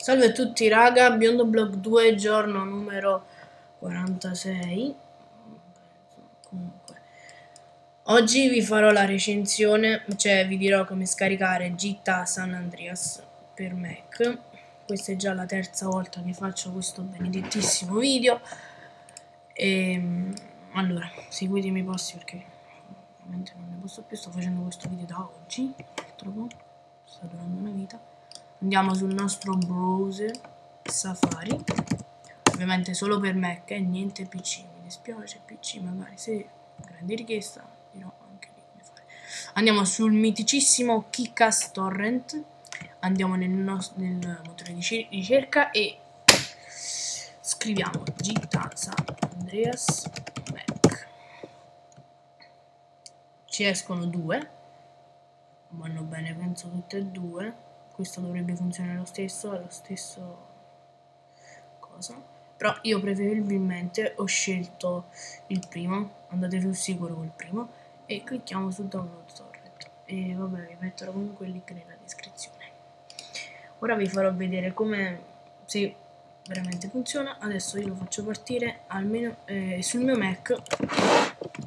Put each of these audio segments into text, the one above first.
Salve a tutti raga, Biondo Block 2, giorno numero 46. Comunque. Oggi vi farò la recensione, cioè vi dirò come scaricare GTA San Andreas per Mac. Questa è già la terza volta che faccio questo benedettissimo video. E, ehm, allora, seguitemi i passi perché ovviamente non ne posso più, sto facendo questo video da oggi, purtroppo sta durando una vita andiamo sul nostro browser Safari. Ovviamente solo per Mac e eh, niente PC mi dispiace PC magari se grande richiesta dirò anche fare andiamo sul miticissimo Kikas Torrent. Andiamo nel, nel motore di ricerca e scriviamo San Andreas Mac. Ci escono due vanno bene penso tutte e due questo dovrebbe funzionare lo stesso, è lo stesso cosa. Però io preferibilmente ho scelto il primo, andate sul sicuro col primo, e clicchiamo su download torrent. E vabbè, vi metterò comunque il link nella descrizione. Ora vi farò vedere come se veramente funziona. Adesso io lo faccio partire almeno eh, sul mio Mac.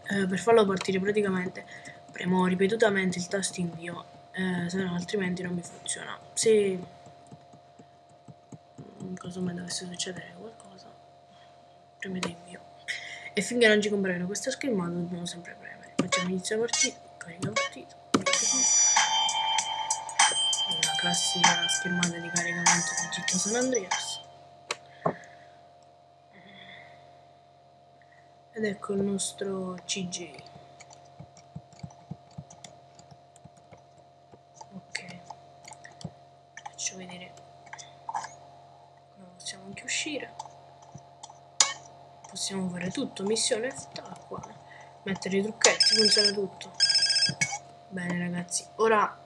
Eh, per farlo partire praticamente premo ripetutamente il tasto invio eh, se no altrimenti non mi funziona. Se in caso mai dovesse succedere qualcosa premete invio e finché non ci comprarono questa schermata dobbiamo sempre premere. Facciamo inizio partita carica partita la classica schermata di caricamento di GTA San Andreas. Ed ecco il nostro CJ faccio vedere. Possiamo anche uscire. Possiamo fare tutto missione qua mettere i trucchetti funziona tutto. Bene ragazzi. Ora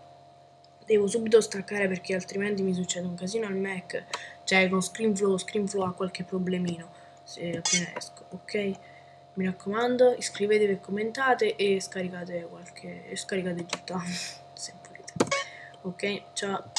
devo subito staccare perché altrimenti mi succede un casino al Mac. Cioè con ScreenFlow ScreenFlow ha qualche problemino se appena esco ok? Mi raccomando iscrivetevi e commentate e scaricate qualche e scaricate GTA se volete. Ok ciao